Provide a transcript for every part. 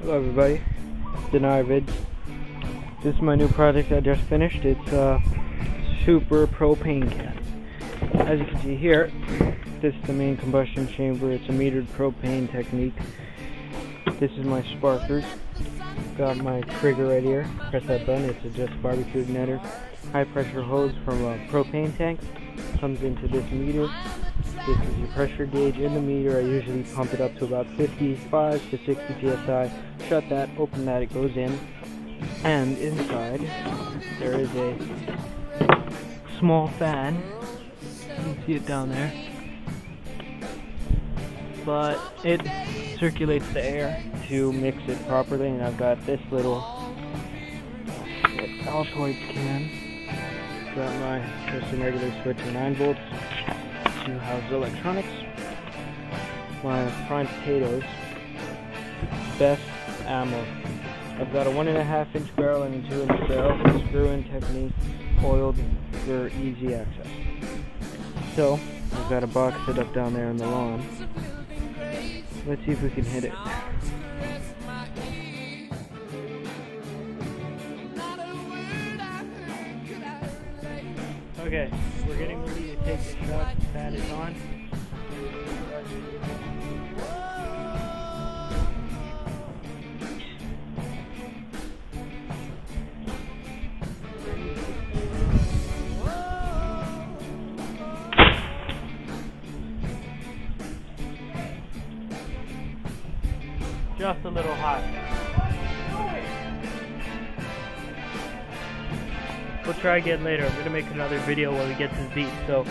Hello everybody, Denier Vids. This is my new project I just finished. It's a super propane can. As you can see here, this is the main combustion chamber. It's a metered propane technique. This is my sparkers. Got my trigger right here. Press that button. It's a just barbecue igniter. High pressure hose from a propane tank comes into this meter. This is your pressure gauge in the meter. I usually pump it up to about 55 to 60 psi. Shut that, open that, it goes in. And inside, there is a small fan. You can see it down there. But it circulates the air to mix it properly, and I've got this little Altoids can. Got my just a regular switch of 9 volts to house electronics. My prime potatoes. Best ammo. I've got a one and a half inch barrel and a two inch barrel. Screw in technique, oiled for easy access. So, I've got a box set up down there on the lawn. Let's see if we can hit it. Okay, we're getting ready to take the truck that is on. Just a little hot. We'll try again later. I'm gonna make another video when we get to beach, so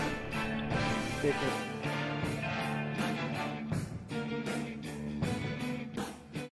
stay tuned.